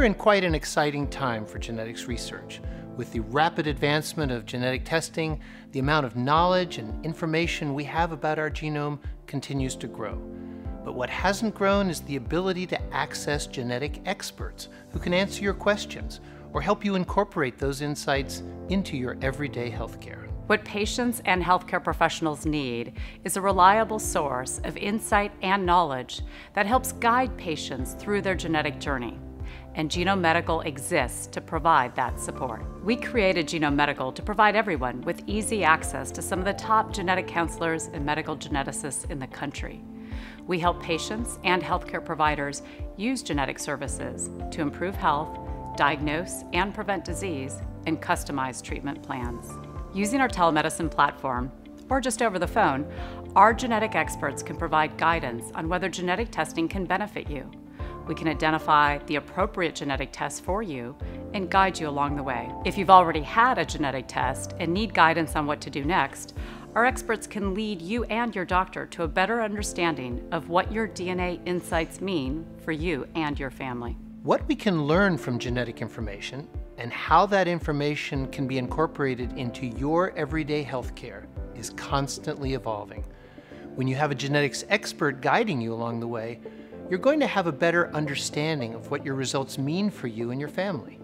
We're in quite an exciting time for genetics research. With the rapid advancement of genetic testing, the amount of knowledge and information we have about our genome continues to grow. But what hasn't grown is the ability to access genetic experts who can answer your questions or help you incorporate those insights into your everyday healthcare. What patients and healthcare professionals need is a reliable source of insight and knowledge that helps guide patients through their genetic journey. And Genome Medical exists to provide that support. We created Genome Medical to provide everyone with easy access to some of the top genetic counselors and medical geneticists in the country. We help patients and healthcare providers use genetic services to improve health, diagnose and prevent disease, and customize treatment plans. Using our telemedicine platform, or just over the phone, our genetic experts can provide guidance on whether genetic testing can benefit you. We can identify the appropriate genetic test for you and guide you along the way. If you've already had a genetic test and need guidance on what to do next, our experts can lead you and your doctor to a better understanding of what your DNA insights mean for you and your family. What we can learn from genetic information and how that information can be incorporated into your everyday healthcare is constantly evolving. When you have a genetics expert guiding you along the way, you're going to have a better understanding of what your results mean for you and your family.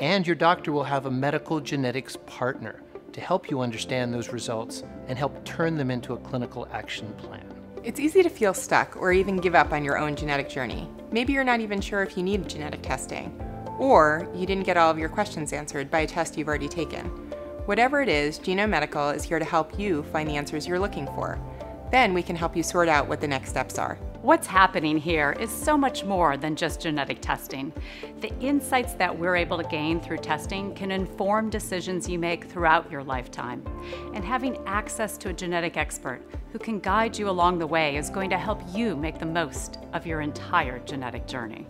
And your doctor will have a medical genetics partner to help you understand those results and help turn them into a clinical action plan. It's easy to feel stuck or even give up on your own genetic journey. Maybe you're not even sure if you need genetic testing. Or you didn't get all of your questions answered by a test you've already taken. Whatever it is, Genome Medical is here to help you find the answers you're looking for. Then we can help you sort out what the next steps are. What's happening here is so much more than just genetic testing. The insights that we're able to gain through testing can inform decisions you make throughout your lifetime. And having access to a genetic expert who can guide you along the way is going to help you make the most of your entire genetic journey.